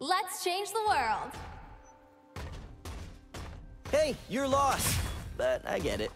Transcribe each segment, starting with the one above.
Let's change the world. Hey, you're lost. But I get it.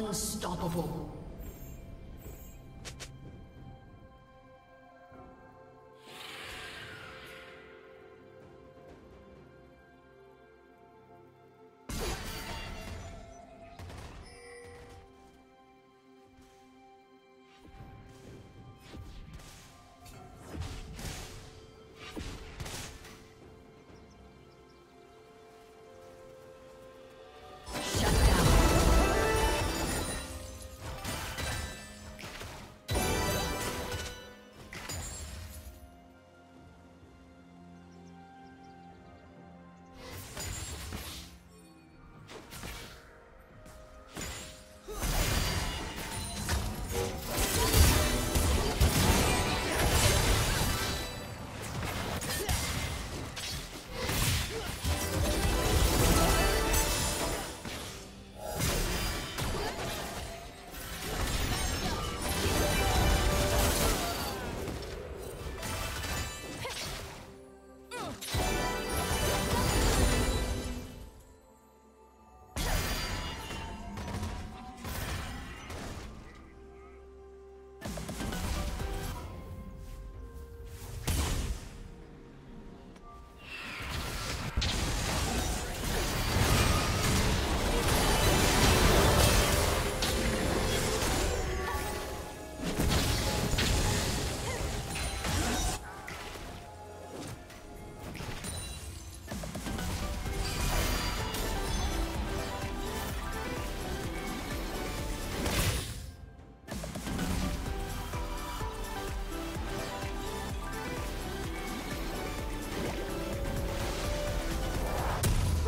Unstoppable.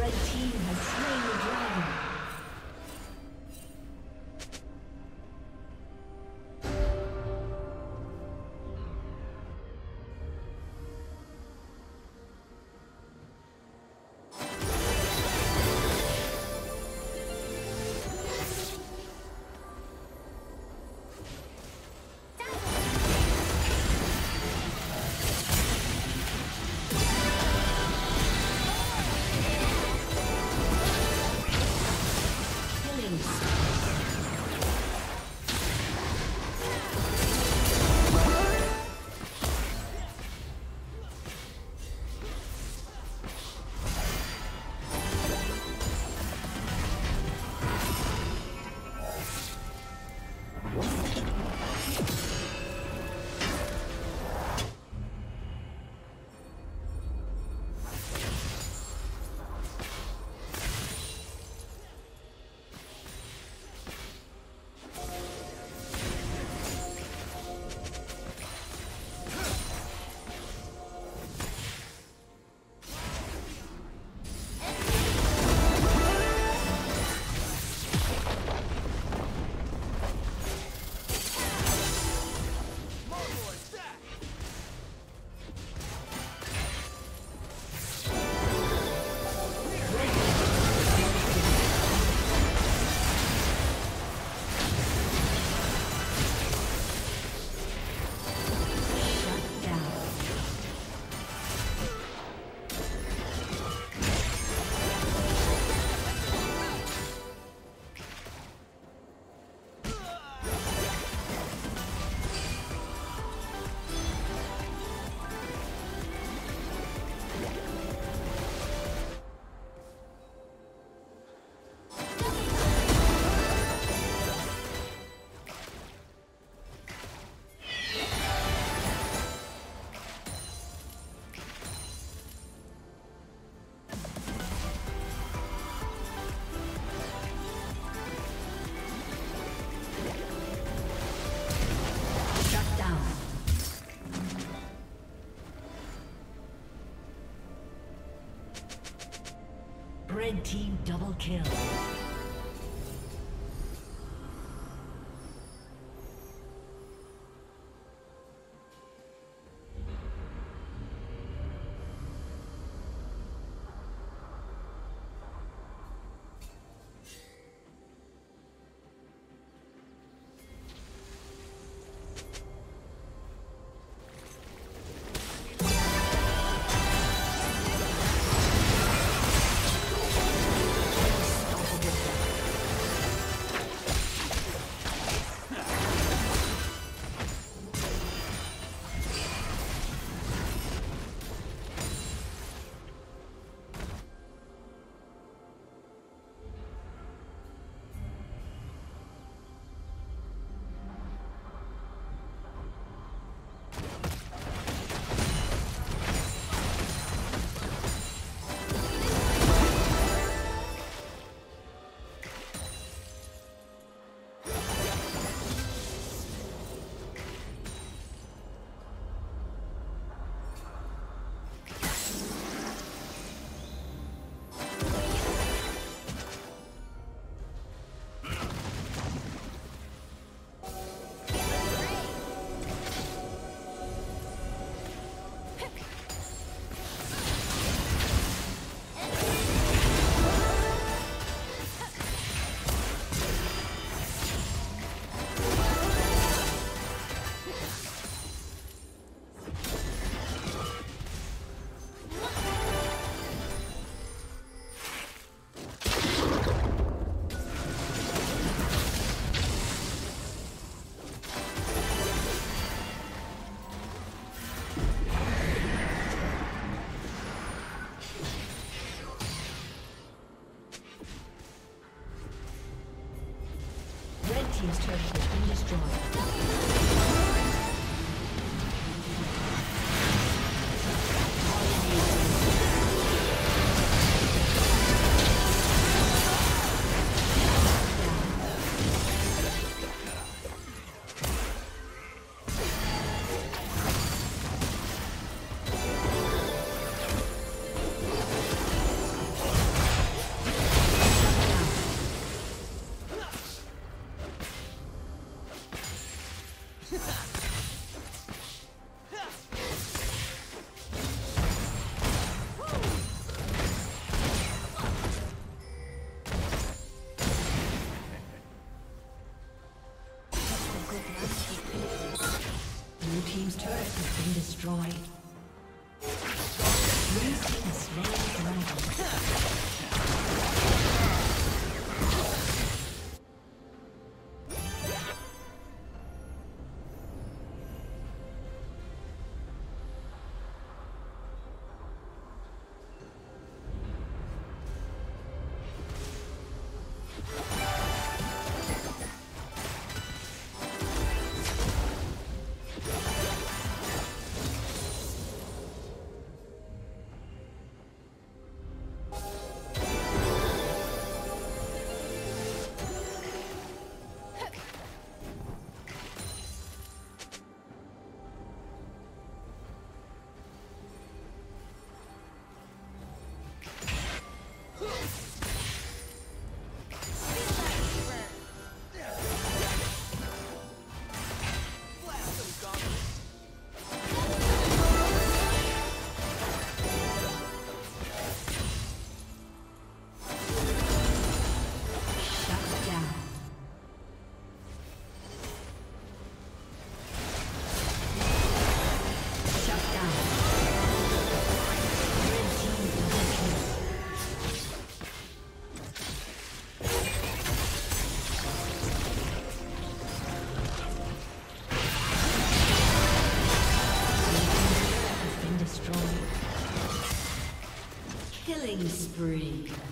Red team has slain. Kill. Destroyed. Spree.